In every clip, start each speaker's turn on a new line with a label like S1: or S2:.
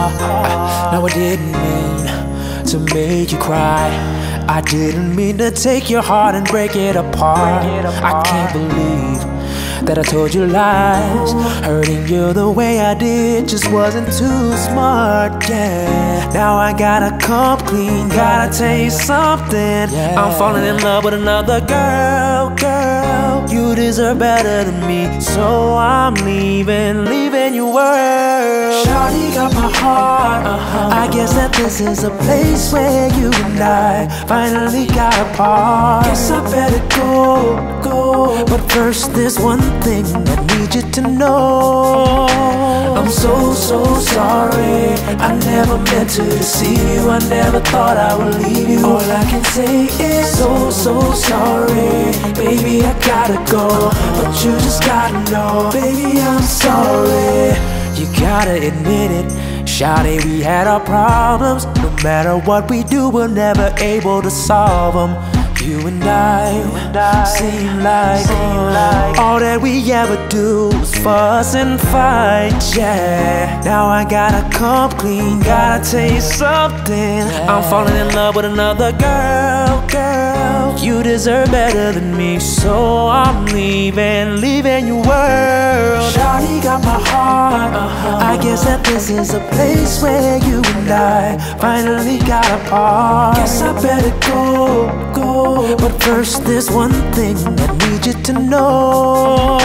S1: No, I didn't mean to make you cry. I didn't mean to take your heart and break it apart. I can't believe that I told you lies. Hurting you the way I did just wasn't too smart, yeah. Now I gotta come clean, gotta tell you something. I'm falling in love with another girl, girl. You deserve better than me, so I'm leaving, leaving your world. Shawty got my heart. Uh-huh. I guess that this is a place where you and I finally got apart. Guess I better go, go. But first, there's one thing I need you to know. So, so sorry. I never meant to deceive you. I never thought I would leave you. All I can say is so, so sorry. Baby, I gotta go. But you just gotta know. Baby, I'm sorry. You gotta admit it. Shawty, we had our problems. No matter what we do, we're never able to solve them. You and I, seem like, all that we ever do is fuss and fight, yeah. Now I gotta come clean, gotta tell you something. I'm falling in love with another girl, girl. You deserve better than me, so I'm leaving, leaving your world. Shawty got my heart. Uh-huh. I guess that this is a place where you and I finally got apart. Guess I better go, go. But first, there's one thing I need you to know.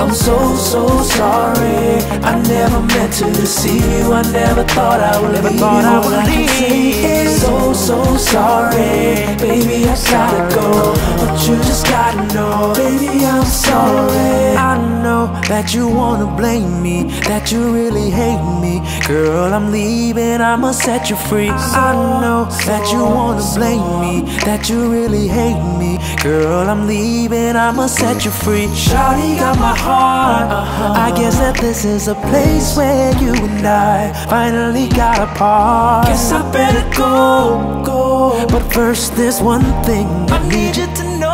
S1: I'm so, so sorry. I never meant to deceive you. I never thought I would never leave thought. I would All I can say so, so sorry. Baby, I gotta go. But you just gotta know. Baby, I'm sorry. I that you wanna blame me, that you really hate me. Girl, I'm leaving, I'ma set you free. I know that you wanna blame me, that you really hate me. Girl, I'm leaving, I'ma set you free. Shawty got my heart. I guess that this is a place where you and I finally got apart. Guess I better go, go. But first, there's one thing I need you to know.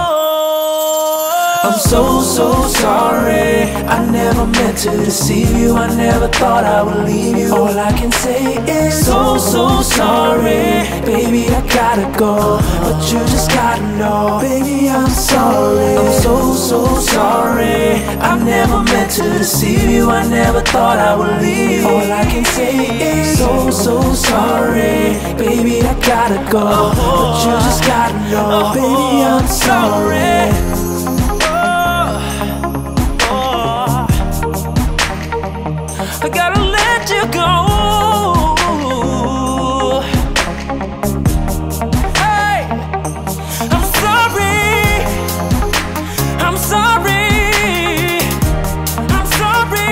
S1: I'm so, so sorry. I never meant to deceive you. I never thought I would leave you. All I can say is so, so sorry. Baby, I gotta go. But you just gotta know. Baby, I'm sorry. I'm so, so sorry. I never meant to deceive you. I never thought I would leave you. All I can say is so, so sorry. Baby, I gotta go. But you just gotta know. Baby, I'm sorry. let you go. Hey, I'm sorry. I'm sorry. I'm sorry.